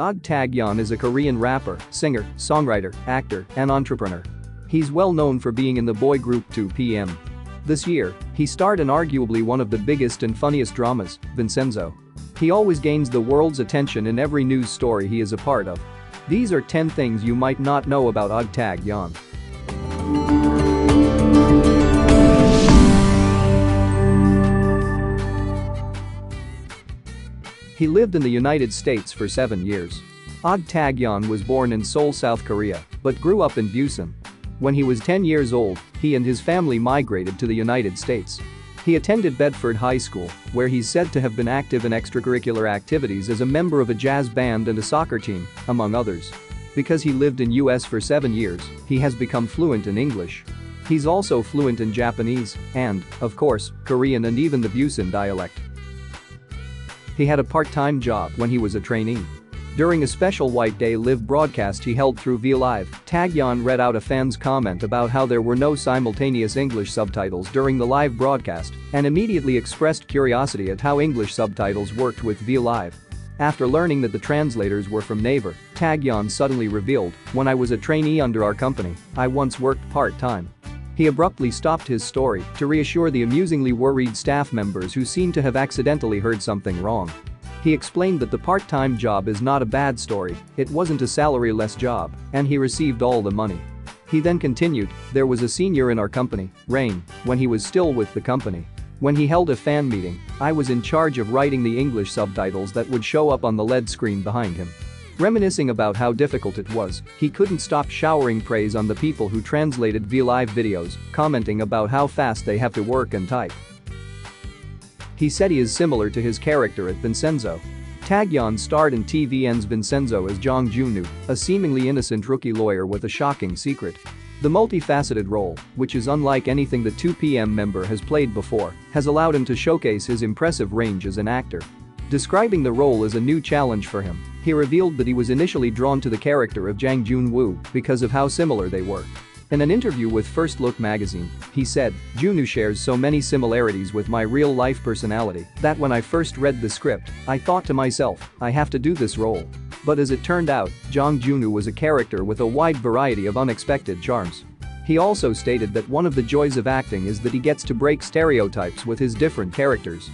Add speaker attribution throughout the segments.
Speaker 1: Ok Taecyeon is a Korean rapper, singer, songwriter, actor, and entrepreneur. He's well known for being in the boy group 2PM. This year, he starred in arguably one of the biggest and funniest dramas, Vincenzo. He always gains the world's attention in every news story he is a part of. These are 10 things you might not know about Ok Taecyeon. He lived in the United States for seven years. Ok Taecyeon was born in Seoul, South Korea, but grew up in Busan. When he was 10 years old, he and his family migrated to the United States. He attended Bedford High School, where he's said to have been active in extracurricular activities as a member of a jazz band and a soccer team, among others. Because he lived in US for seven years, he has become fluent in English. He's also fluent in Japanese and, of course, Korean and even the Busan dialect. He had a part-time job when he was a trainee. During a special White Day live broadcast he held through V Live, read out a fan's comment about how there were no simultaneous English subtitles during the live broadcast and immediately expressed curiosity at how English subtitles worked with V Live. After learning that the translators were from Naver, Taecyeon suddenly revealed, when I was a trainee under our company, I once worked part-time. He abruptly stopped his story to reassure the amusingly worried staff members who seemed to have accidentally heard something wrong. He explained that the part-time job is not a bad story, it wasn't a salary-less job, and he received all the money. He then continued, there was a senior in our company, Rain, when he was still with the company. When he held a fan meeting, I was in charge of writing the English subtitles that would show up on the LED screen behind him. Reminiscing about how difficult it was, he couldn't stop showering praise on the people who translated V-Live videos, commenting about how fast they have to work and type. He said he is similar to his character at Vincenzo. Taecyeon starred in TVN's Vincenzo as Jang Junwoo, a seemingly innocent rookie lawyer with a shocking secret. The multifaceted role, which is unlike anything the 2PM member has played before, has allowed him to showcase his impressive range as an actor. Describing the role as a new challenge for him, he revealed that he was initially drawn to the character of Jang Junwoo because of how similar they were. In an interview with First Look magazine, he said, Junwoo shares so many similarities with my real-life personality that when I first read the script, I thought to myself, I have to do this role. But as it turned out, Jang Junwoo was a character with a wide variety of unexpected charms. He also stated that one of the joys of acting is that he gets to break stereotypes with his different characters.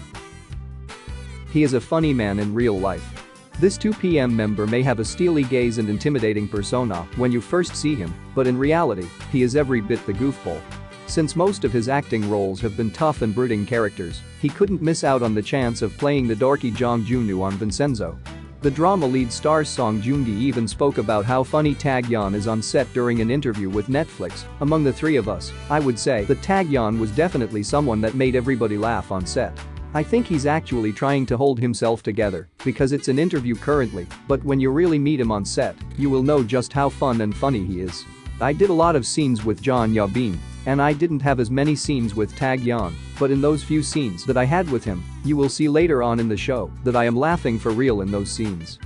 Speaker 1: He is a funny man in real life. This 2PM member may have a steely gaze and intimidating persona when you first see him, but in reality, he is every bit the goofball. Since most of his acting roles have been tough and brooding characters, he couldn't miss out on the chance of playing the dorky Jang Junwoo on Vincenzo. The drama lead star Song Joong-gi even spoke about how funny Tag Taecyeon is on set during an interview with Netflix. Among the three of us, I would say that Taecyeon was definitely someone that made everybody laugh on set. I think he's actually trying to hold himself together because it's an interview currently, but when you really meet him on set, you will know just how fun and funny he is. I did a lot of scenes with Jeon Yeo-been, and I didn't have as many scenes with Taecyeon, but in those few scenes that I had with him, you will see later on in the show that I am laughing for real in those scenes.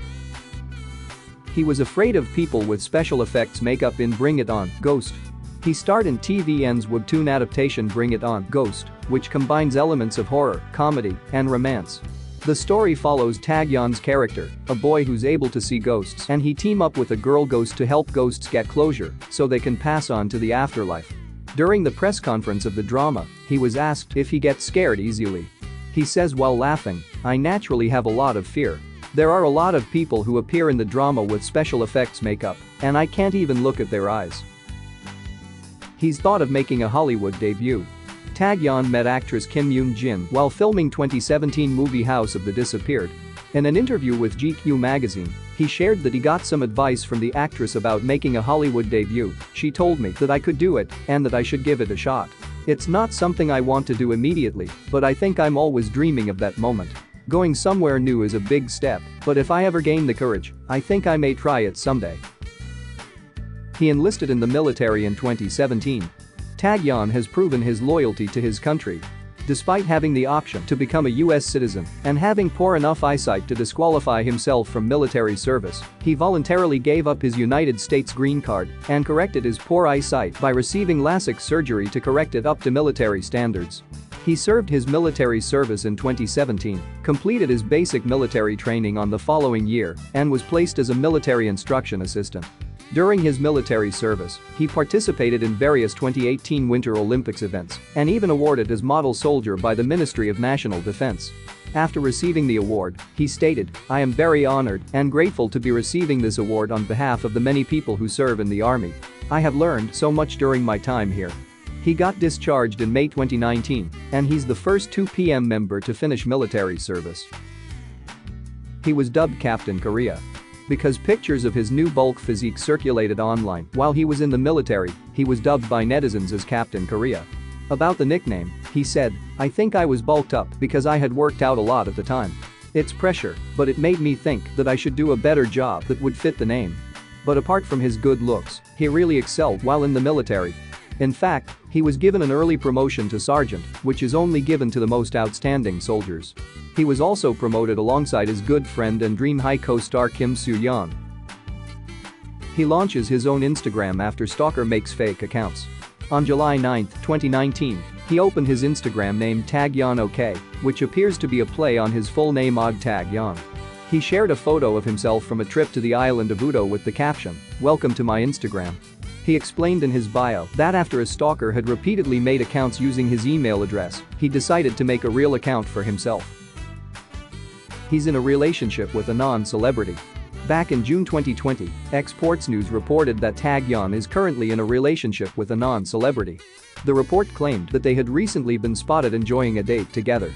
Speaker 1: He was afraid of people with special effects makeup in Bring It On, Ghost, he starred in TVN's webtoon adaptation Bring It On, Ghost, which combines elements of horror, comedy, and romance. The story follows Taecyeon's character, a boy who's able to see ghosts and he team up with a girl ghost to help ghosts get closure so they can pass on to the afterlife. During the press conference of the drama, he was asked if he gets scared easily. He says while laughing, I naturally have a lot of fear. There are a lot of people who appear in the drama with special effects makeup, and I can't even look at their eyes. He's thought of making a Hollywood debut. Taecyeon met actress Kim Yoon-jin while filming 2017 movie House of the Disappeared. In an interview with GQ magazine, he shared that he got some advice from the actress about making a Hollywood debut. She told me that I could do it and that I should give it a shot. It's not something I want to do immediately, but I think I'm always dreaming of that moment. Going somewhere new is a big step, but if I ever gain the courage, I think I may try it someday. He enlisted in the military in 2017. Taecyeon has proven his loyalty to his country. Despite having the option to become a US citizen and having poor enough eyesight to disqualify himself from military service, he voluntarily gave up his United States green card and corrected his poor eyesight by receiving LASIK surgery to correct it up to military standards. He served his military service in 2017, completed his basic military training on the following year, and was placed as a military instruction assistant. During his military service, he participated in various 2018 Winter Olympics events and even awarded as Model Soldier by the Ministry of National Defense. After receiving the award, he stated, I am very honored and grateful to be receiving this award on behalf of the many people who serve in the army. I have learned so much during my time here. He got discharged in May 2019, and he's the first 2PM member to finish military service. He was dubbed Captain Korea. Because pictures of his new bulk physique circulated online while he was in the military, he was dubbed by netizens as Captain Korea. About the nickname, he said, I think I was bulked up because I had worked out a lot at the time. It's pressure, but it made me think that I should do a better job that would fit the name. But apart from his good looks, he really excelled while in the military. In fact, he was given an early promotion to sergeant, which is only given to the most outstanding soldiers. He was also promoted alongside his good friend and Dream High co-star Kim Soo-hyun. He launches his own Instagram after stalker makes fake accounts. On July 9, 2019, he opened his Instagram named Taecyeon OK, which appears to be a play on his full name Ok Tag Taecyeon. He shared a photo of himself from a trip to the island of Udo with the caption, Welcome to my Instagram. He explained in his bio that after a stalker had repeatedly made accounts using his email address, he decided to make a real account for himself. He's in a relationship with a non-celebrity. Back in June 2020, Xports News reported that Taecyeon is currently in a relationship with a non-celebrity. The report claimed that they had recently been spotted enjoying a date together.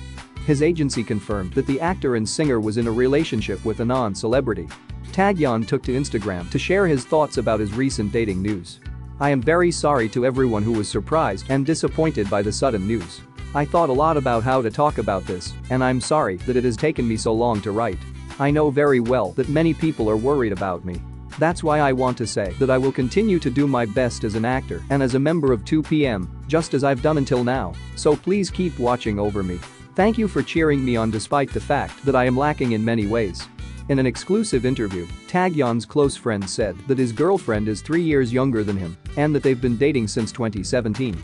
Speaker 1: His agency confirmed that the actor and singer was in a relationship with a non-celebrity. Taecyeon took to Instagram to share his thoughts about his recent dating news. I am very sorry to everyone who was surprised and disappointed by the sudden news. I thought a lot about how to talk about this, and I'm sorry that it has taken me so long to write. I know very well that many people are worried about me. That's why I want to say that I will continue to do my best as an actor and as a member of 2PM, just as I've done until now, so please keep watching over me. Thank you for cheering me on despite the fact that I am lacking in many ways. In an exclusive interview, Taecyeon's close friend said that his girlfriend is three years younger than him and that they've been dating since 2017.